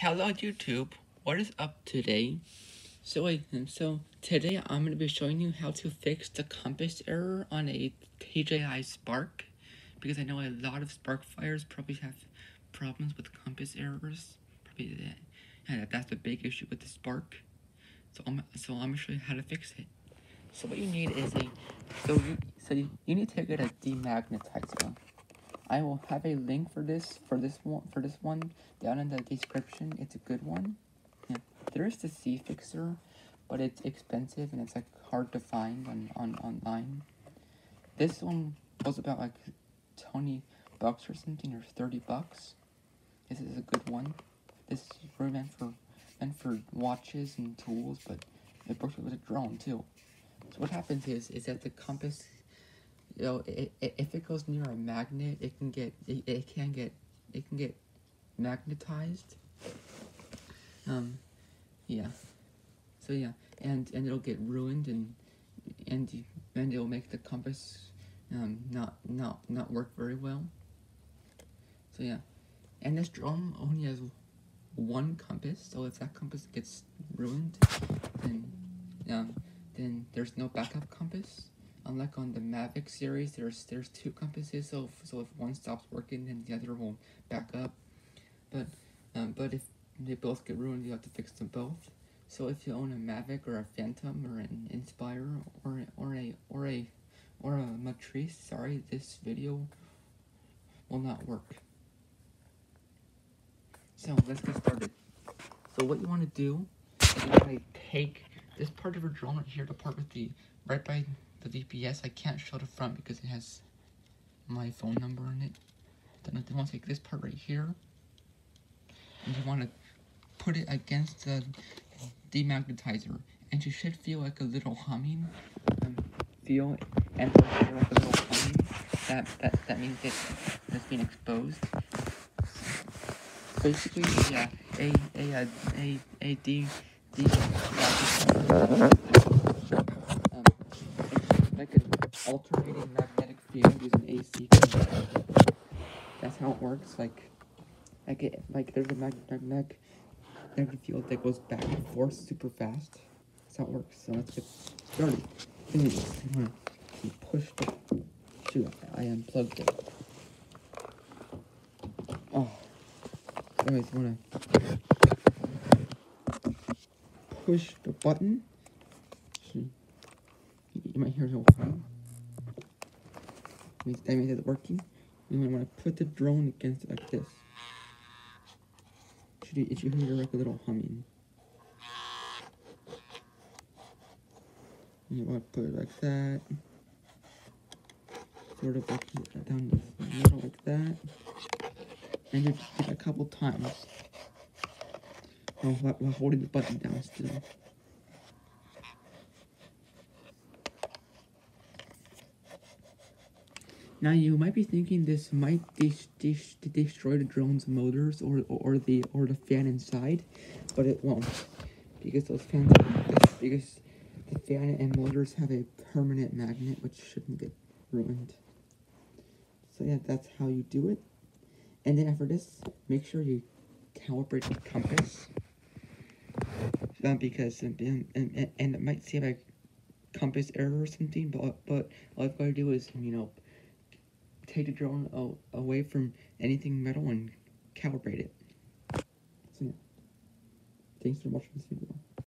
Hello YouTube, what is up today? So wait, so today I'm going to be showing you how to fix the compass error on a DJI Spark because I know a lot of Spark fires probably have problems with compass errors. Probably that, that's a big issue with the Spark. So I'm so I'm going to show you how to fix it. So what you need is a so you so you, you need to get a demagnetizer. I will have a link for this for this one for this one down in the description. It's a good one. Yeah. There is the C fixer, but it's expensive and it's like hard to find on, on online. This one was about like 20 bucks or something or 30 bucks. This is a good one. This is really meant for meant for watches and tools, but it works with a drone too. So what happens is is that the compass you know, it, it, if it goes near a magnet, it can get it, it can get it can get magnetized. Um, yeah. So yeah, and and it'll get ruined and and and it'll make the compass um not not not work very well. So yeah, and this drum only has one compass, so if that compass gets ruined, then um then there's no backup compass unlike on the Mavic series, there's there's two compasses, so so if one stops working, then the other will back up. But um, but if they both get ruined, you have to fix them both. So if you own a Mavic or a Phantom or an Inspire or or a or a or a Matrice, sorry, this video will not work. So let's get started. So what you want to do is you want to take this part of your drone right here, the part with the right by the VPS, I can't show the front because it has my phone number on it. Then you want to take this part right here, and you want to put it against the demagnetizer, and you should feel like a little humming. Um, feel and feel like a little humming. That that that means it has been exposed. Basically, yeah, a a a a a d d. alternating magnetic field using AC. That's how it works. Like, like it, like there's a magnetic magnetic field that goes back and forth super fast. That's how it works. So let's get started. Anyways, I'm gonna push the shoot. I unplugged it. Oh. Anyways, I wanna push the button. Hmm. You might hear a little means that means it's working. You might want to put the drone against it like this. Should you, it should hear like a little humming. You want to put it like that. Sort of like down like that. And you just do it a couple times. While, while holding the button down still. Now you might be thinking this might destroy the drone's motors or, or the or the fan inside, but it won't because those fans because the fan and motors have a permanent magnet which shouldn't get ruined. So yeah, that's how you do it. And then after this, make sure you calibrate the compass. Um, because and, and, and it might seem like compass error or something, but but all I've got to do is you know take the drone away from anything metal and calibrate it. So yeah. Thanks for watching this video.